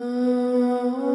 Oh